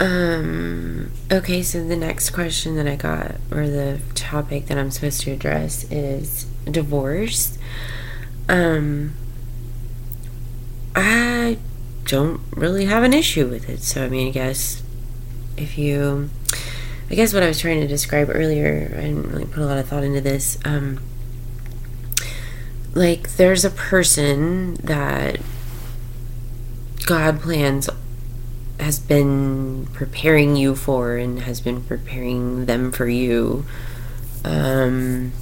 Um, okay, so the next question that I got, or the topic that I'm supposed to address, is divorce. Um, I don't really have an issue with it. So, I mean, I guess if you. I guess what I was trying to describe earlier, I didn't really put a lot of thought into this. Um, like, there's a person that God plans has been preparing you for and has been preparing them for you. Um,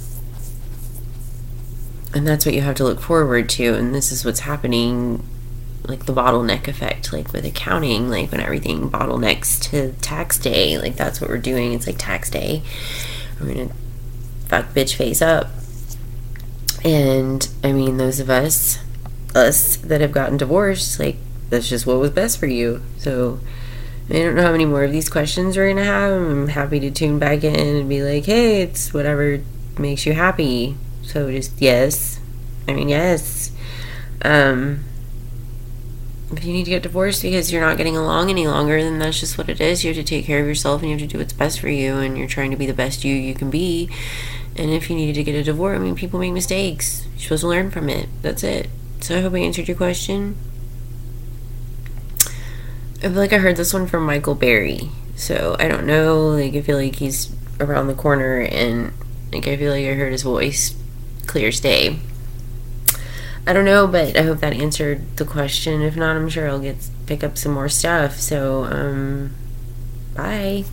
and that's what you have to look forward to. And this is what's happening like the bottleneck effect, like with accounting, like when everything bottlenecks to tax day, like that's what we're doing. It's like tax day. We're gonna fuck bitch face up. And I mean, those of us, us that have gotten divorced, like that's just what was best for you. So I don't know how many more of these questions we're gonna have. I'm happy to tune back in and be like, hey, it's whatever makes you happy. So just yes. I mean yes. Um if you need to get divorced because you're not getting along any longer, then that's just what it is. You have to take care of yourself and you have to do what's best for you and you're trying to be the best you you can be. And if you needed to get a divorce, I mean people make mistakes. You're supposed to learn from it. That's it. So I hope I answered your question. I feel like I heard this one from Michael Berry. So I don't know. Like I feel like he's around the corner, and like I feel like I heard his voice clear as day. I don't know, but I hope that answered the question. If not, I'm sure I'll get pick up some more stuff. So um, bye.